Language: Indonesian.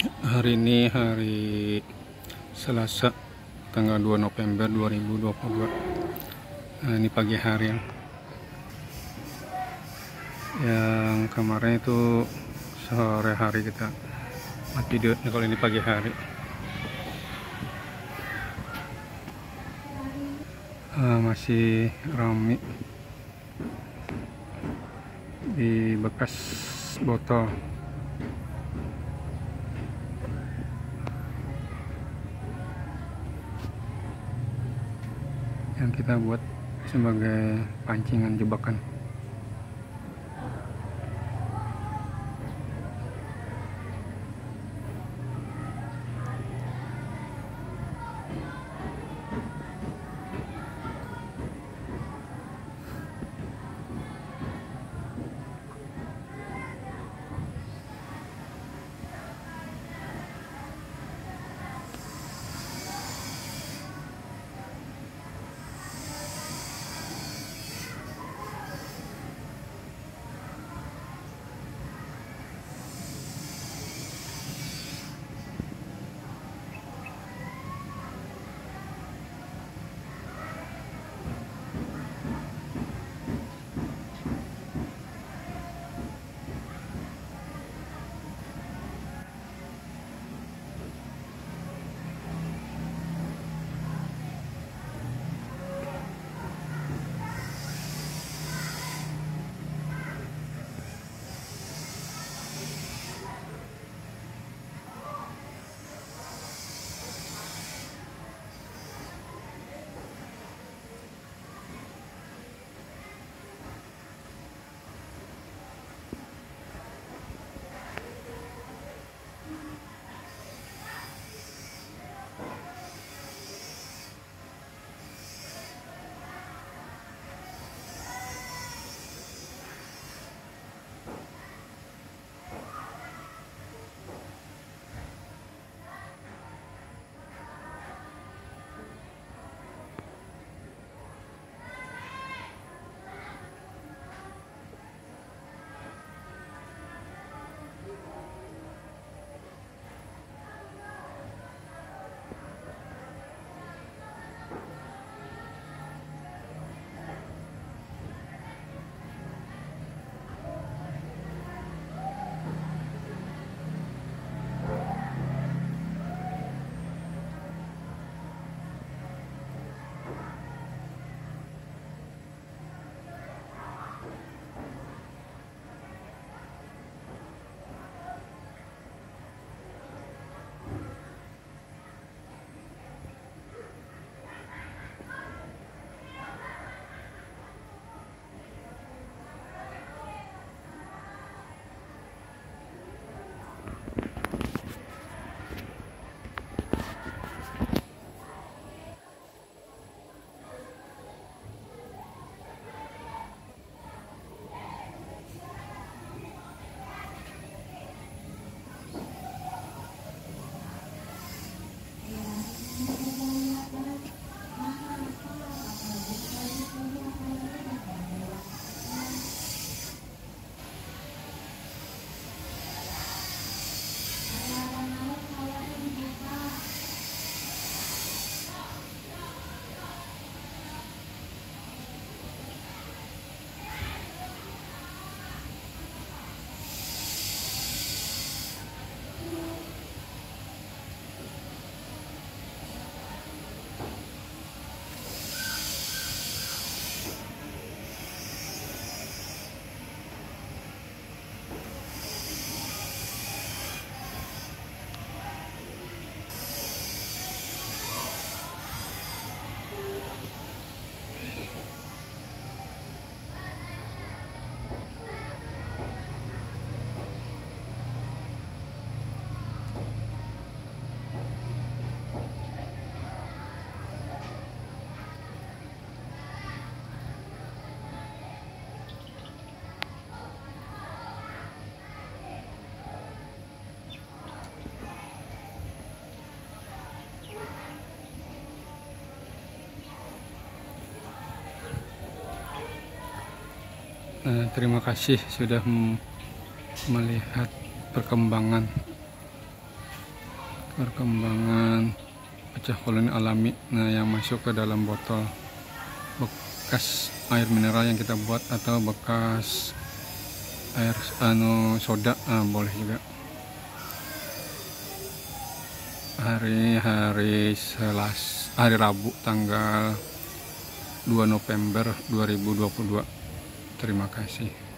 hari ini hari Selasa tanggal 2 November 2022 nah, ini pagi hari yang yang kemarin itu sore hari kita video nah, kalau ini pagi hari. Uh, masih ramai di bekas botol yang kita buat sebagai pancingan jebakan Eh, terima kasih sudah melihat perkembangan. Perkembangan pecah koloni alami nah yang masuk ke dalam botol bekas air mineral yang kita buat atau bekas air anu soda ah, boleh juga. Hari-hari selas hari Rabu tanggal 2 November 2022 terima kasih